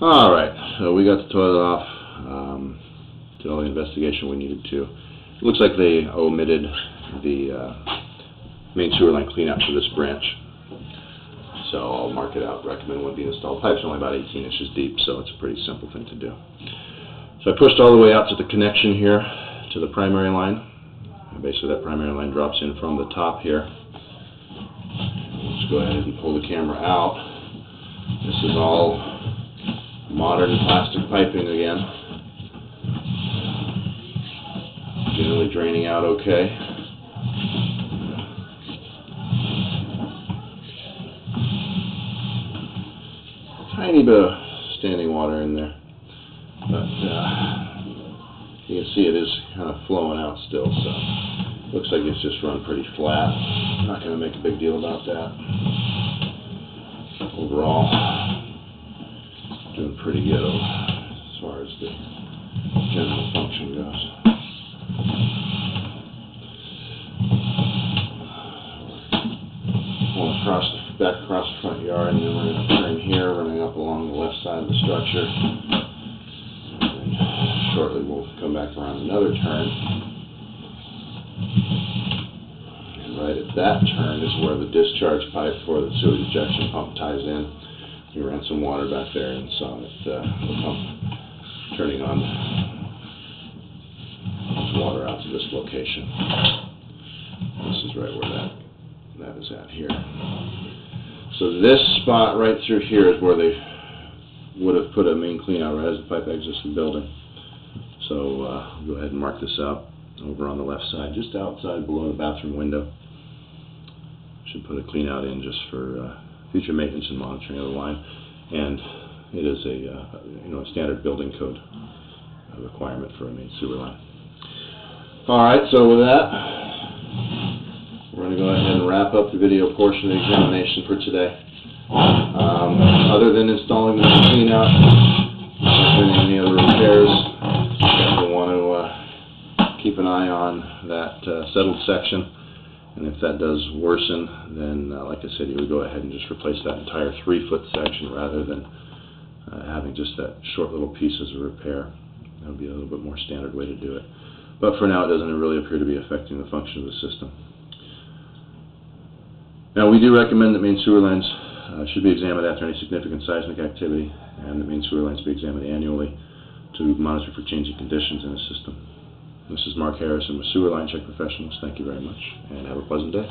All right, so we got the toilet off, um, did all the investigation we needed to. Looks like they omitted the, uh, main sewer line cleanout for this branch. So I'll mark it out, recommend one be installed. Pipe's only about eighteen inches deep, so it's a pretty simple thing to do. So I pushed all the way out to the connection here, to the primary line. And Basically, that primary line drops in from the top here. Let's go ahead and pull the camera out. This is all modern plastic piping again. Generally draining out okay. Tiny bit of standing water in there. But, uh, you can see it is kind of flowing out still, so looks like it's just run pretty flat. Not gonna make a big deal about that. Overall, doing pretty good as far as the general function goes. Going across, the back across the front yard, and then we're gonna turn here, running up along the left side of the structure. And shortly, we'll come back around another turn. And right at that turn is where the discharge pipe for the sewage ejection pump ties in. Ran some water back there and saw it, uh, the pump turning on water out to this location. This is right where that, that is at here. So this spot right through here is where they would have put a main clean out right as the pipe exits the building. So, uh, go ahead and mark this out over on the left side, just outside below the bathroom window. Should put a clean out in just for, uh, future maintenance and monitoring of the line. And it is a, uh, you know, a standard building code uh, requirement for a main sewer line. All right, so with that, we're gonna go ahead and wrap up the video portion of the examination for today. Um, other than installing the clean out, any other repairs, we want to, uh, keep an eye on that uh, settled section. And if that does worsen, then, uh, like I said, you would go ahead and just replace that entire three-foot section rather than, uh, having just that short little piece as a repair. That would be a little bit more standard way to do it. But for now, it doesn't really appear to be affecting the function of the system. Now, we do recommend that main sewer lines uh, should be examined after any significant seismic activity, and that main sewer lines be examined annually to monitor for changing conditions in the system. This is Mark Harrison with Sewer Line Check Professionals. Thank you very much, and have a pleasant day.